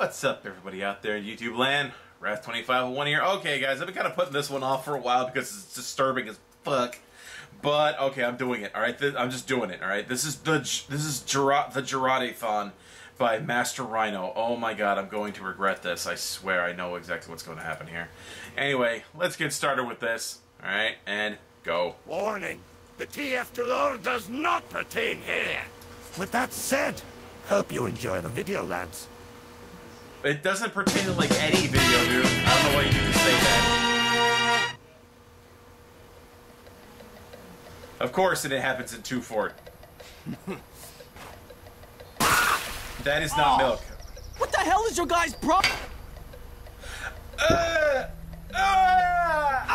What's up, everybody out there in YouTube land? Wrath2501 here. Okay, guys, I've been kind of putting this one off for a while because it's disturbing as fuck. But okay, I'm doing it. All right, I'm just doing it. All right, this is the this is the Jarate-thon by Master Rhino. Oh my god, I'm going to regret this. I swear, I know exactly what's going to happen here. Anyway, let's get started with this. All right, and go. Warning: the TF2 lore does not pertain here. With that said, hope you enjoy the video, lads. It doesn't pertain to like any video, dude. I don't know why you need say that. Of course, and it happens in 2Fort. that is not Oh. milk. What the hell is your guy's problem? Uh, ah,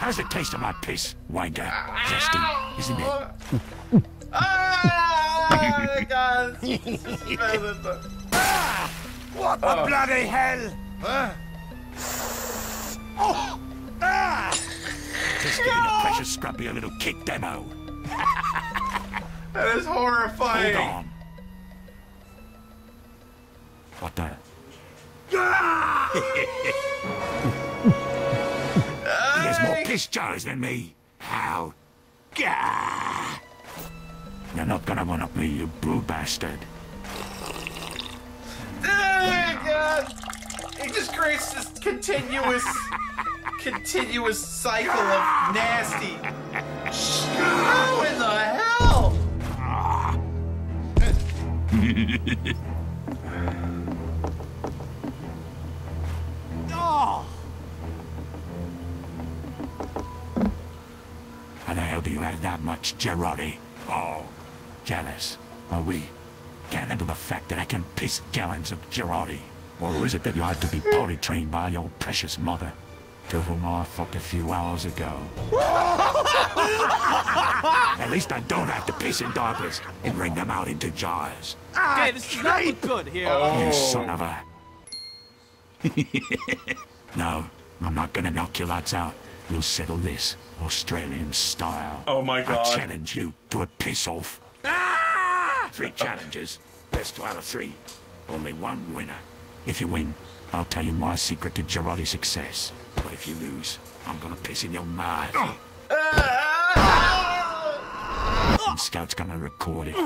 How's it taste of my piss, wanker? Zesty, isn't it? ah, God. What the bloody hell? Huh? Oh! Ah! Just giving a precious scrumpy a little kick demo. that is horrifying. Hold horrifying. on. What the? Ah! he has more piss jars than me. How? Gah! You're not gonna one up me, you blue bastard. Oh, God. It just continuous, continuous cycle of nasty. How in the hell? Oh, How the hell do you have that much, Jarate? Oh, jealous. Are we? Can't handle the fact that I can piss gallons of Jarate. Or is it that you had to be potty trained by your precious mother? To whom I fucked a few hours ago. At least I don't have to piss in diapers and wring them out into jars. Ah, okay, this does not look good here. You oh. son of a... no, I'm not gonna knock your lads out. We'll settle this, Australian style. Oh my god. I God. challenge you to a piss-off. Ah! Three challenges, best two out of three. Only one winner. If you win, I'll tell you my secret to Jarate's success. But if you lose, I'm gonna piss in your mouth. Oh. And Scout's gonna record it.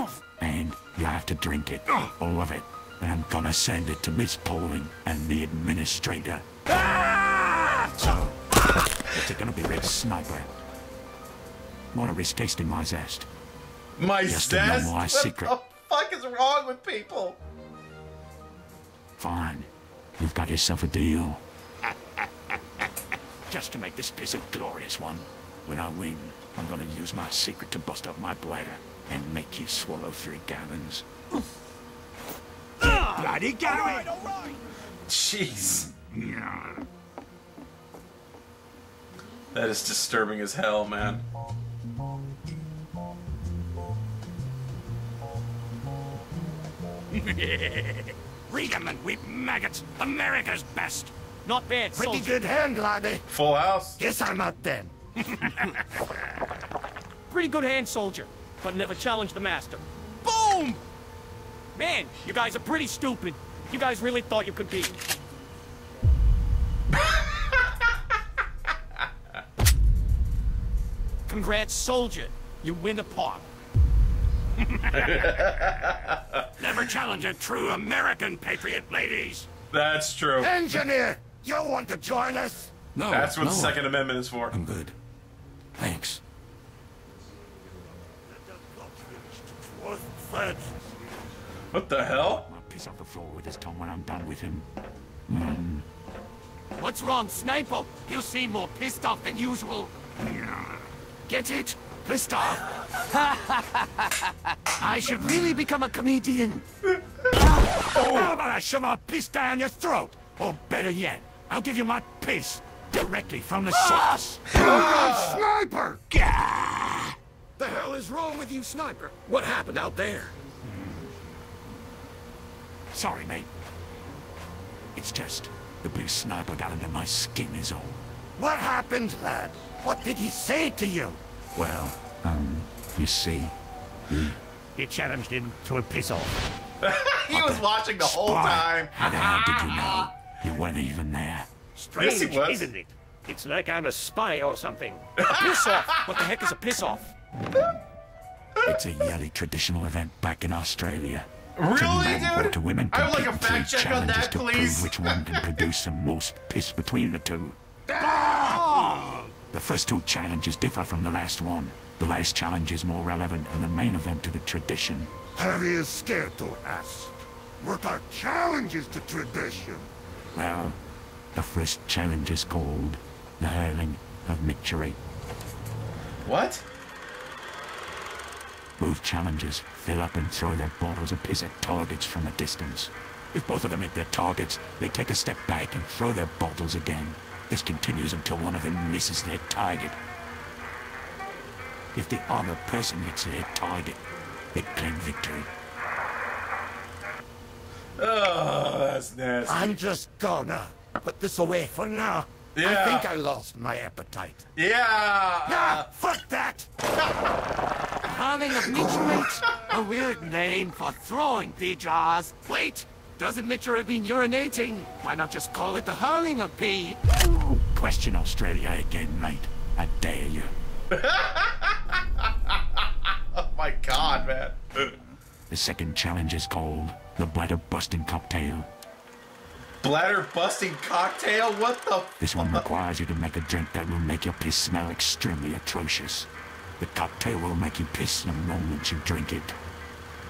And you have to drink it. All of it. And I'm gonna send it to Miss Pauling and the administrator. So, what's it gonna be, Red Sniper? Wanna risk tasting my zest? My Just zest? What secret. the fuck is wrong with people? Fine. You've got yourself a deal. Just to make this piss a glorious one. When I win, I'm gonna use my secret to bust up my bladder and make you swallow three gallons. Bloody get away! Jeez. Yeah. That is disturbing as hell, man. Read 'em and weep maggots. America's best. Not bad, Pretty soldier. good hand, laddie. Full house? Guess I'm out then. Pretty good hand soldier, but never challenge the master. Boom! Man, you guys are pretty stupid. You guys really thought you could beat. me. Congrats, soldier. You win the pot. Never challenge a true American patriot, ladies. That's true. Engineer, you want to join us? No, That's what no, the Second Amendment is for. I'm good. Thanks. What the hell? I'll piss off the floor with his tongue when I'm done with him. Mm. What's wrong, Sniper? You seem more pissed off than usual. Get it? Pissed off. I should really become a comedian. How about I shove my piss down your throat? Or better yet, I'll give you my piss directly from the source. Sniper! Gah! The hell is wrong with you, Sniper? What happened out there? Sorry, mate. It's just the blue sniper got under my skin is all. What happened, lad? What did he say to you? Well, um, you see, He challenged him to a piss off. he was watching the whole time. How the hell did you know? You weren't even there. Strange, Yes, was. isn't it? It's like I'm a spy or something. A piss off. What the heck is a piss off? It's a yearly traditional event back in Australia. Really, Two dude? two women I would like a in fact check on challenges that, to please. prove which one can produce the most piss between the two. The first two challenges differ from the last one. The last challenge is more relevant and the main event to the tradition. Harry is scared to ask. What are challenges to tradition? Well, the first challenge is called the hurling of Micturate. What? Both challengers fill up and throw their bottles of piss at targets from a distance. If both of them hit their targets, they take a step back and throw their bottles again. This continues until one of them misses their target. If the other person hits their target, they claim victory. Oh, that's nasty. I'm just gonna put this away for now. Yeah. I think I lost my appetite. Yeah. Ah, fuck that! Hurling of meteorites? A weird name for throwing pea jars. Wait, doesn't micturate mean urinating? Why not just call it the hurling of pee? Question Australia again, mate. I dare you. Oh my god, man. The second challenge is called the bladder busting cocktail. Bladder busting cocktail? What the? This one requires you to make a drink that will make your piss smell extremely atrocious. The cocktail will make you piss the moment you drink it.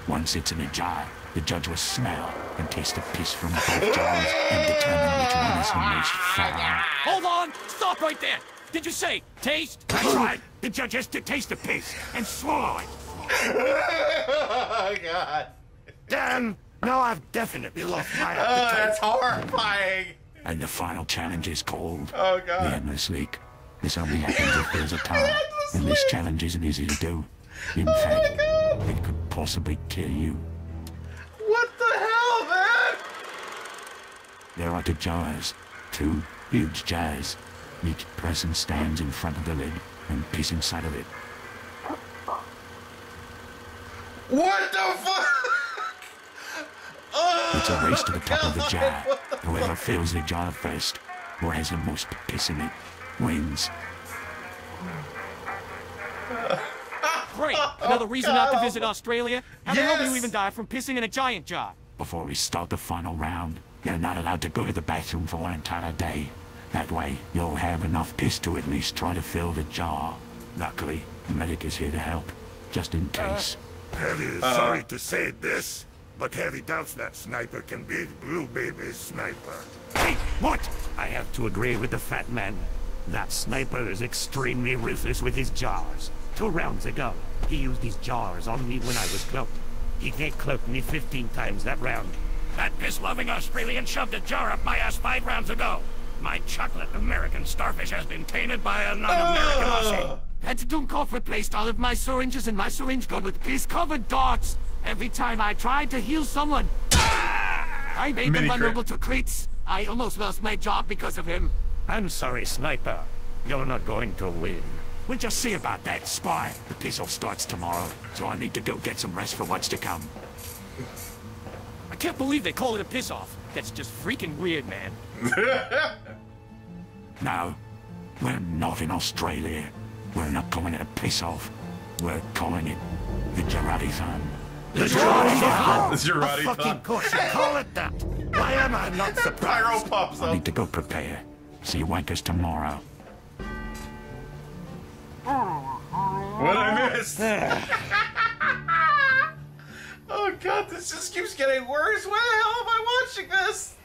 Once it's in a jar, the judge will smell and taste the piss from both jars and determine which one is the most foul. Hold on! Stop right there! Did you say taste? That's right. The judge has to taste the piss and swallow it. Oh god. Damn! Now I've definitely lost my Oh, appetite. that's horrifying. And the final challenge is called Oh the god. Endless Leak. This only happens if there's a. Endless And this challenge isn't easy to do. Oh, in fact, it could possibly kill you. What the hell, man? There are two jars, two huge jars. Each person stands in front of the lid and piss inside of it. What the fuck? It's a race to the top of the oh, jar. Whoever fills the jar first, or has the most piss in it, wins. Great! Oh, Another reason not to visit Australia? How the hell do you even die from pissing in a giant jar? Before we start the final round, you're not allowed to go to the bathroom for one entire day. That way, you'll have enough piss to at least try to fill the jar. Luckily, the medic is here to help, just in uh, case. Harry is sorry to say this, but Heavy doubts that sniper can beat Blue Baby's sniper. Hey, what? I have to agree with the fat man. That sniper is extremely ruthless with his jars. Two rounds ago, he used his jars on me when I was cloaked. He gate cloaked me 15 times that round. That piss-loving Australian shoved a jar up my ass five rounds ago. My chocolate American starfish has been tainted by a non-American Aussie. Ah! Had to Dunkov replaced all of my syringes and my syringe gun with piss-covered darts. Every time I tried to heal someone, I made them Mini crit. vulnerable to crits. I almost lost my job because of him. I'm sorry, Sniper. You're not going to win. We'll just see about that, Spy. The piss-off starts tomorrow, so I need to go get some rest for what's to come. I can't believe they call it a piss off. That's just freaking weird, man. No, we're not in Australia. We're not calling it a piss-off. We're calling it the Jarate-thon. It's your Of Roddy fucking course you call it that. Why am I not Pyro surprised? pops I need to go prepare. See you wankers tomorrow. What I missed? oh god, this just keeps getting worse. Why the hell am I watching this?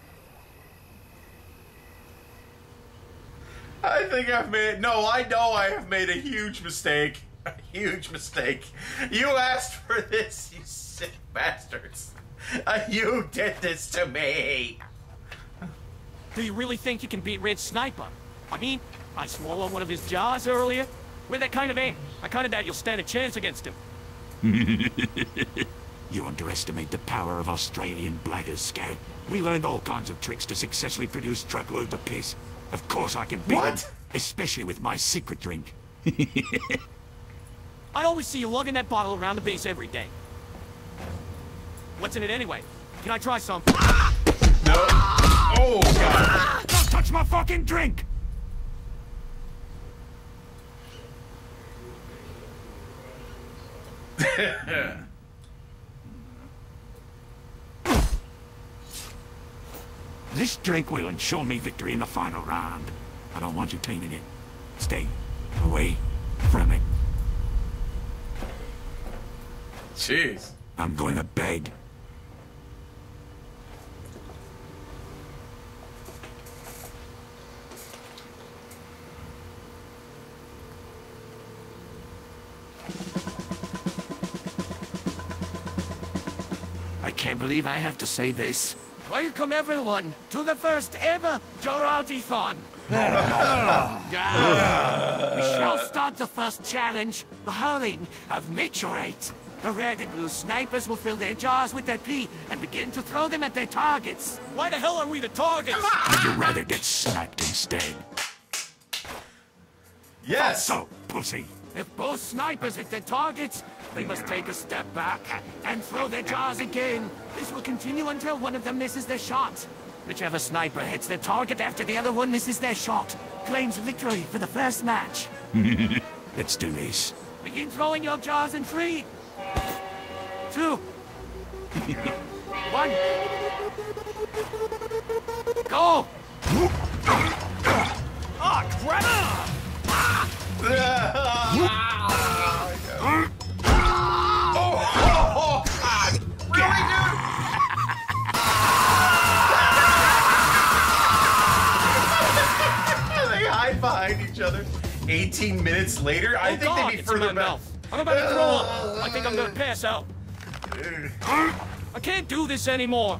I think I've made. No, I know I have made a huge mistake. A huge mistake. You asked for this, you sick bastards. Uh, you did this to me. Do you really think you can beat Red Sniper? I mean, I swallowed one of his jars earlier. With that kind of aim, I kinda doubt you'll stand a chance against him. You underestimate the power of Australian bladders, Scout. We learned all kinds of tricks to successfully produce truckloads of piss. Of course I can beat What? them, especially with my secret drink. I always see you lugging that bottle around the base every day. What's in it anyway? Can I try some? No. Oh god. Don't touch my fucking drink! This drink will ensure me victory in the final round. I don't want you tainting it. Stay away from it. Jeez. I'm going to bed. I can't believe I have to say this. Welcome everyone to the first ever Jarate-thon. Ah, we shall start the first challenge, the hurling of meteorites. The red and blue snipers will fill their jars with their pee and begin to throw them at their targets. Why the hell are we the targets? Would you rather get sniped instead? Yes. So, pussy. If both snipers hit their targets, they must take a step back and throw their jars again. This will continue until one of them misses their shot. Whichever sniper hits their target after the other one misses their shot claims victory for the first match. Let's do this. Begin throwing your jars in three, two, one. Go! Ah, crap! Oh 18 minutes later, I Oh think God, they'd be further back. I'm about to throw up. I think I'm gonna pass out. I can't do this anymore.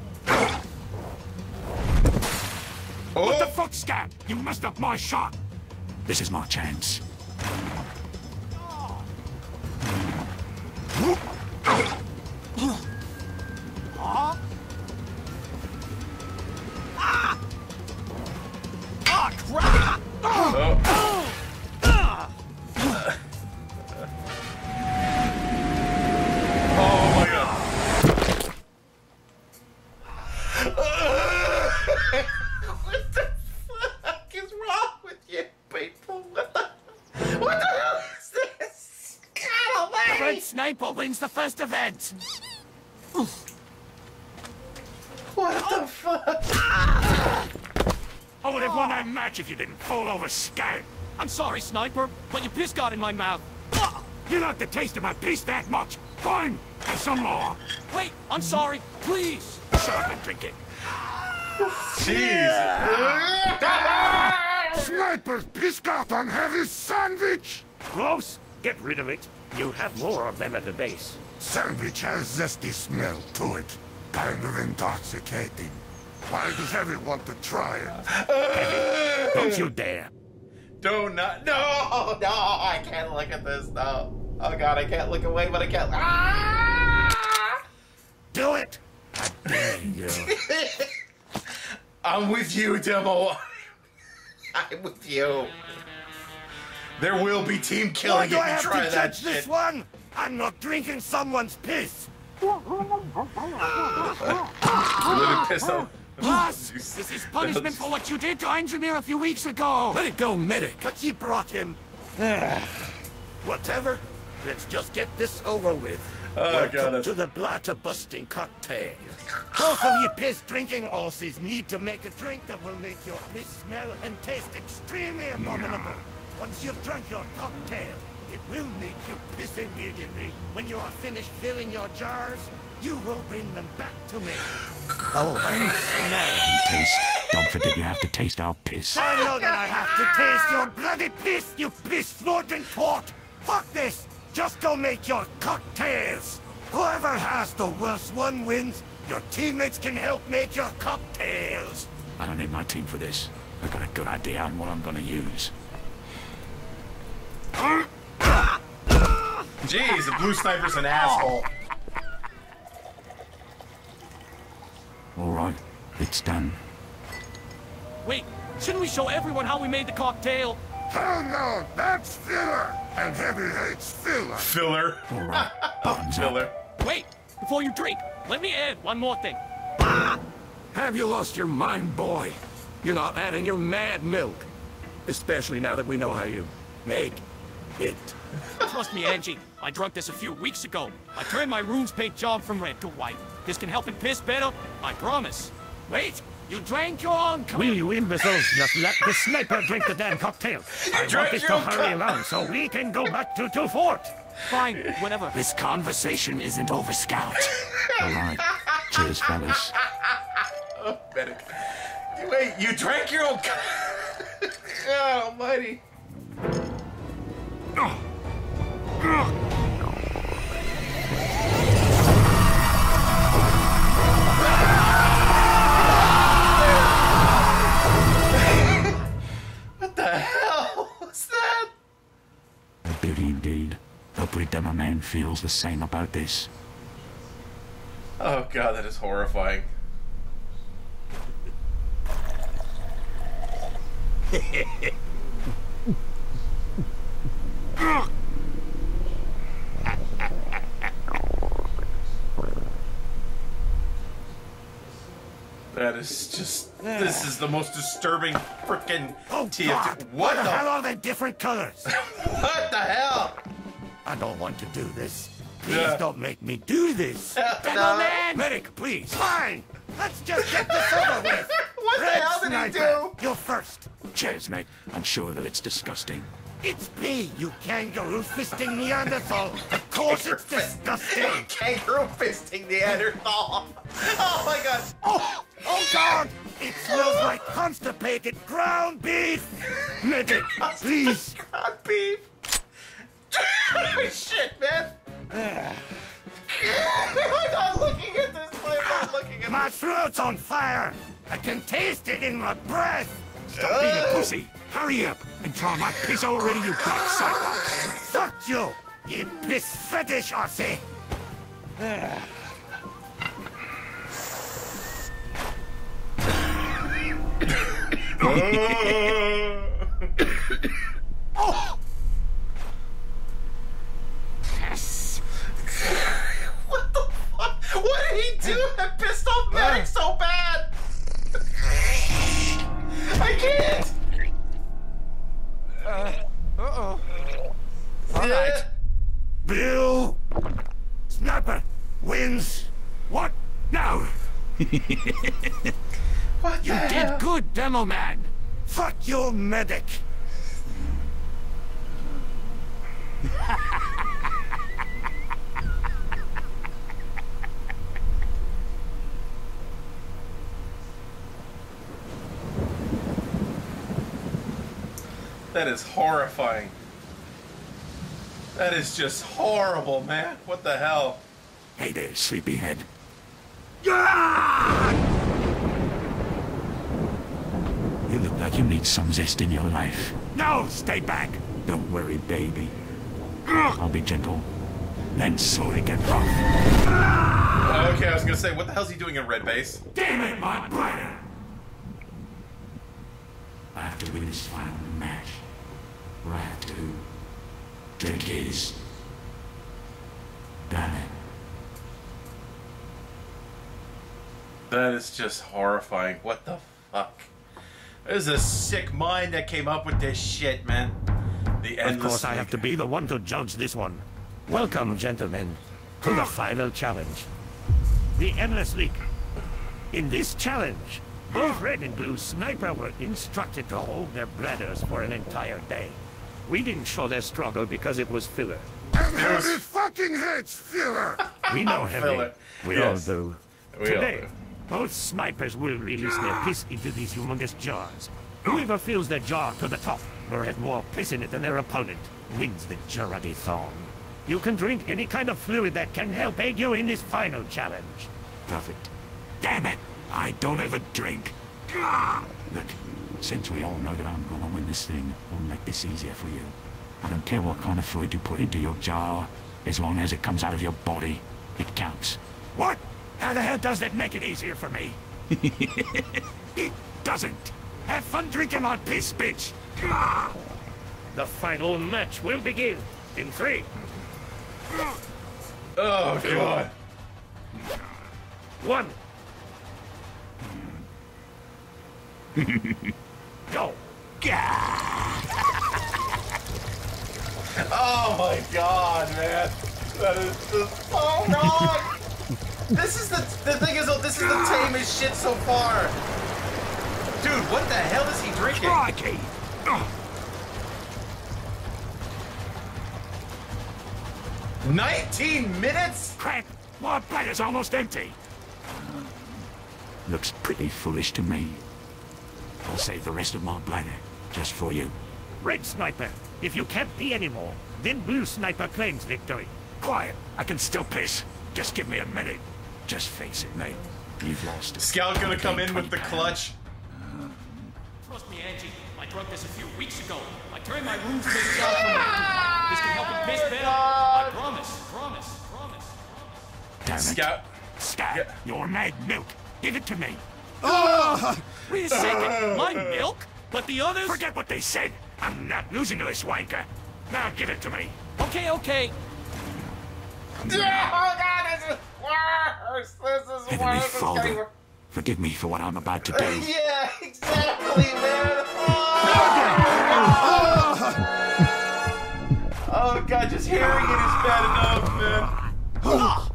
What the Oh, fuck, Scat? You messed up my shot. This is my chance. Ah, the first event. What the fuck? I would have won that match if you didn't fall over, Scat. I'm sorry, Sniper, but your piss got in my mouth. You like the taste of my piss that much? Fine, have some more. Wait, I'm sorry. Please. Shut up and drink it. Jesus. Sniper's pissed off on heavy sandwich! Gross! Get rid of it. You have more of them at the base. Sandwich has zesty smell to it. Kind of intoxicating. Why does Heavy want to try it? Don't you dare. Do not. No, no, I can't look at this. No. Oh god, I can't look away, but I can't. Ah! Do it! I dare you. I'm with you, Demo. I'm with you. There will be team Why do if I have try to judge this shit. one? I'm not drinking someone's piss. Little piss off. Boss, this is punishment for what you did to Engineer a few weeks ago. Let it go, medic. But you brought him. Whatever. Let's just get this over with. Oh, Welcome God, to the blatter busting cocktail. Both of you piss drinking horses need to make a drink that will make your piss smell and taste extremely abominable. Once you've drunk your cocktail, it will make you piss immediately. When you are finished filling your jars, you will bring them back to me. Oh, smell. Taste. Don't forget you have to taste our piss. I know that I have to taste your bloody piss, you piss floating port! Fuck this! Just go make your cocktails! Whoever has the worst one wins. Your teammates can help make your cocktails. I don't need my team for this. I've got a good idea on what I'm gonna use. Jeez, the blue sniper's an asshole. All right, it's done. Wait, shouldn't we show everyone how we made the cocktail? Hell no, that's filler! And Heavy hates filler! Filler. All right, bottoms up. Filler. Wait, before you drink, let me add one more thing. Have you lost your mind, boy? You're not adding your mad milk. Especially now that we know how you make it. Trust me, Engie. I drunk this a few weeks ago. I turned my room's paint job from red to white. This can help it piss better. I promise. Wait, you drank your own co- Will you imbeciles just let the sniper drink the damn cocktail? I want drank this your to hurry co- along so we can go back to 2Fort. Fine, whatever. This conversation isn't over, Scout. All right. Cheers, fellas. Oh, Medic. Wait, you drank your own. God oh, Almighty. What the hell was that? A beauty indeed. Hopefully Demo Man feels the same about this. Oh god, that is horrifying. That is just. This is the most disturbing freaking Oh, TFT. God. What the the? hell are they different colors? What the hell? I don't want to do this. Please Yeah. don't make me do this. No. Medic, please. Fine. Let's just get this over with. What the hell did he do? You're first. Cheers, mate. I'm sure that it's disgusting. It's me, you kangaroo fisting Neanderthal. Of course it's disgusting. Kangaroo fisting Neanderthal. Oh my god. Oh, oh God! It smells like constipated ground beef. Medic, please. God beef. Ah, shit, man. Ah. I'm not looking at this. I'm not looking at My throat's on fire. I can taste it in my breath. Stop being a pussy. Hurry up and try my piss already, you cocksucker. Fuck you, you piss fetish Aussie. Yes. Oh. Demo Man. Fuck your medic. That is horrifying. That is just horrible, man. What the hell? Hey there, sleepyhead. You look like you need some zest in your life. No, stay back. Don't worry, baby. I'll be gentle. Then slowly get rough. Okay, I was gonna say, what the hell's he doing in red base? Damn it, my brother. I have to win this final match. Or I have to drink his. Damn it. That is just horrifying. What the fuck? There's a sick mind that came up with this shit, man. The Of endless. course, I have to be the one to judge this one. Welcome, gentlemen, to the final challenge. The Endless Leak. In this challenge, both Red and Blue Sniper were instructed to hold their bladders for an entire day. We didn't show their struggle because it was filler. And Harry fucking hates filler! We know Heavy. Filler. We Yes. all do. We all do. Both snipers will release their piss into these humongous jars. Whoever fills their jar to the top or has more piss in it than their opponent wins the Jarate-thon. You can drink any kind of fluid that can help aid you in this final challenge. Perfect. Damn it! I don't ever drink. Ah! Look, since we all know that I'm gonna win this thing, we'll make this easier for you. I don't care what kind of fluid you put into your jar, as long as it comes out of your body. It counts. What? How the hell does that make it easier for me? it doesn't. Have fun drinking my piss, bitch. The final match will begin in three, Oh god. one. Go. Oh my god, man. That is just so wrong. This is the the thing is this is the tamest shit so far. Dude, what the hell is he drinking? Crikey. Nineteen minutes? Crap. My bladder's almost empty. Looks pretty foolish to me. I'll save the rest of my bladder, just for you. Red Sniper, if you can't pee anymore, then Blue Sniper claims victory. Quiet, I can still piss. Just give me a minute. Just face it, mate. You've lost it. Scout gonna come in with the clutch. Uh-huh. Trust me, Engie. I drunk this a few weeks ago. I turned my room to this job This can help him piss better. I promise, promise, promise. Damn it. Scout. Scat, Yeah. your mad milk. Give it to me. Oh! Wait a second. My milk? But the others? Forget what they said. I'm not losing to this wanker. Now give it to me. Okay, okay. Oh god, this is worse. This is Heavenly worse. Father, forgive me for what I'm about to do. Yeah, exactly, man. Oh, oh god, just hearing it is bad enough, man. Oh.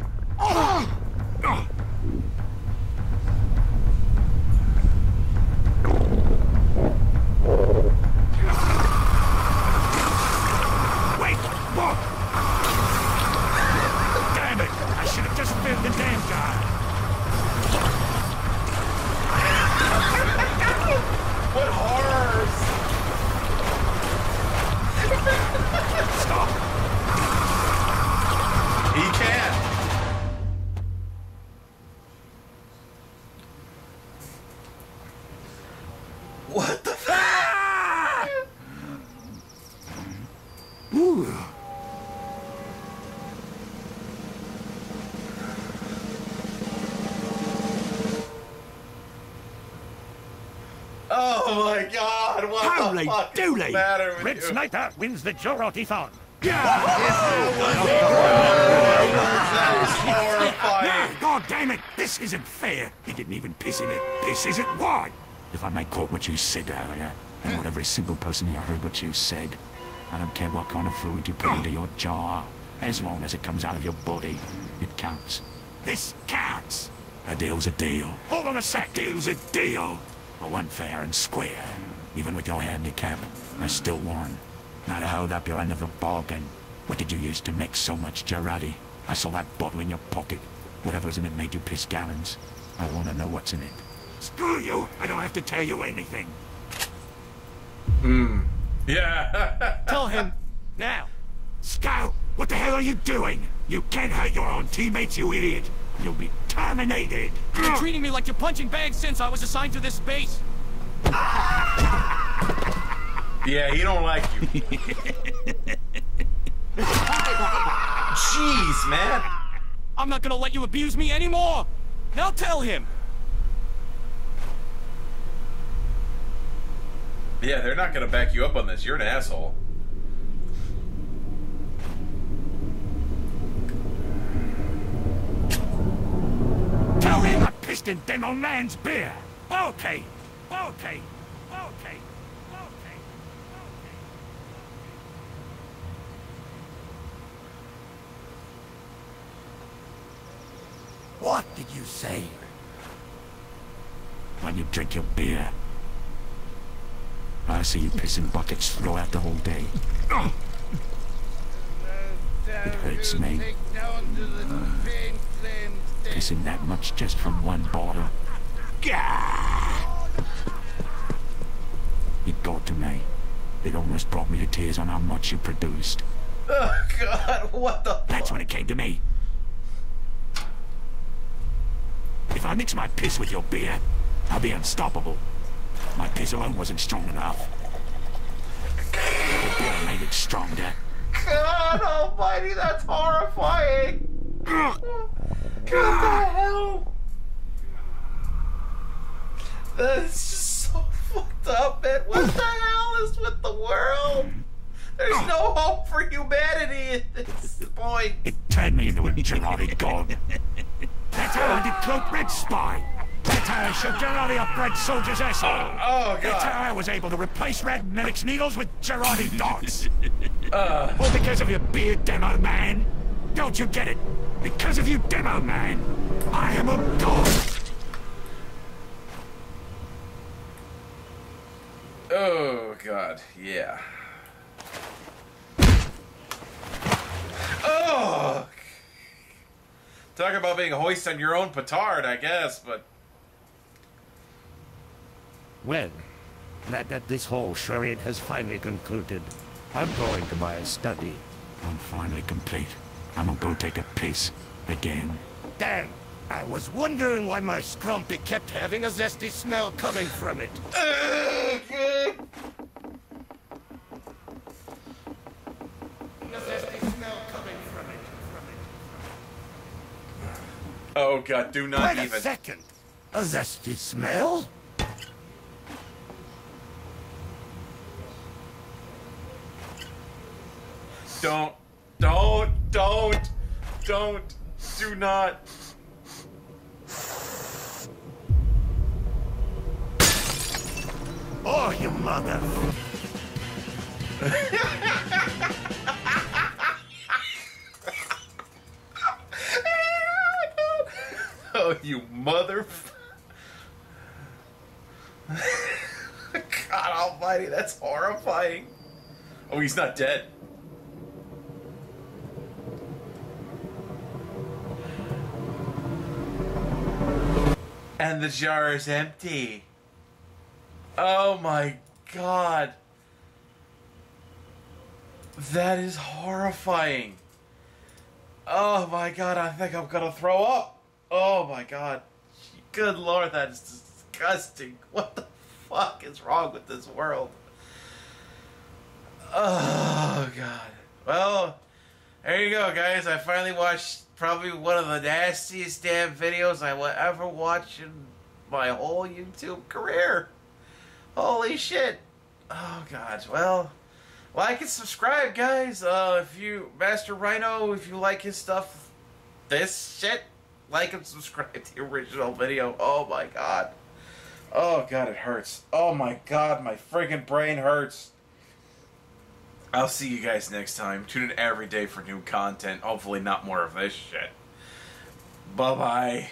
What Holy the fuck dooly! is the matter with Red you? Sniper wins the Jarate-thon. That is horrifying. God damn it! This isn't fair. He didn't even piss in it. This isn't why. If I may quote what you said earlier, and what every single person here heard what you said, I don't care what kind of fluid you put into your jar, as long as it comes out of your body, it counts. This counts. A deal's a deal. Hold on a sec. A Deal's a deal. I won fair and square. Even with your handicap, I still won. Now to hold up your end of the bargain. What did you use to make so much Jarate? I saw that bottle in your pocket. Whatever's in it made you piss gallons. I want to know what's in it. Screw you. I don't have to tell you anything. Hmm. Yeah. Tell him now. Scout, what the hell are you doing? You can't hurt your own teammates, you idiot. You'll be terminated. You've been treating me like your punching bag since I was assigned to this base. Yeah, he don't like you. Jeez, man. I'm not gonna let you abuse me anymore. Now tell him. Yeah, they're not gonna back you up on this. You're an asshole. Tell him I pissed in Demo Land's beer. Okay. Okay. Okay. What did you say? When you drink your beer, I see you pissing buckets throughout the whole day. It hurts me. Uh, pissing that much just from one bottle. It got to me. It almost brought me to tears on how much you produced. Oh God, what the? That's when it came to me. If I mix my piss with your beer, I'll be unstoppable. My piss alone wasn't strong enough. The beer made it stronger. God Almighty, that's horrifying. What the hell? That's just so fucked up, man. What the hell is with the world? There's no hope for humanity at this point. It turned me into a Jarate god. I did Cloak Red Spy. That I out of your French soldier's asshole. Oh, That's God. how I was able to replace red medic's needles with Jarate dots. Uh. All because of your beard, demo man. Don't you get it? Because of you, demo man. I am a god. Oh god, yeah. Talk about being hoist on your own petard, I guess, but Well, that, that this whole charade has finally concluded. I'm going to my study. I'm finally complete. I'm gonna go take a piss. Again. Damn, I was wondering why my scrumpy kept having a zesty smell coming from it. A zesty smell coming from it. Oh god, do not Wait a even. second. A zesty smell? Don't, don't, don't, don't, do not. Oh, you mother... Oh, you mother. God almighty, that's horrifying. Oh, he's not dead. And the jar is empty. Oh my god. That is horrifying. Oh my god, I think I'm gonna throw up. Oh my god. Good lord, that is disgusting. What the fuck is wrong with this world? Oh god. Well, there you go, guys. I finally watched probably one of the nastiest damn videos I will ever watch in my whole YouTube career. Holy shit. Oh god. Well, like and subscribe, guys. Uh, if you Master Rhino, if you like his stuff, this shit, like and subscribe to the original video. Oh my god. Oh god, it hurts. Oh my god, my friggin' brain hurts. I'll see you guys next time. Tune in every day for new content. Hopefully, not more of this shit. Bye bye.